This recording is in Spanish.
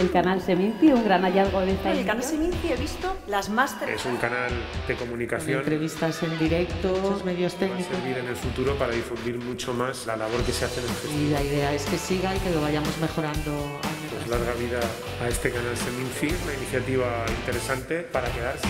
el canal Seminci, un gran hallazgo de esta En el canal Seminci he visto las máster. Es un canal de comunicación. entrevistas en directo, medios técnicos. Va a servir en el futuro para difundir mucho más la labor que se hace en el festival. Y la idea es que siga y que lo vayamos mejorando Pues larga vida a este canal Seminci, una iniciativa interesante para quedarse.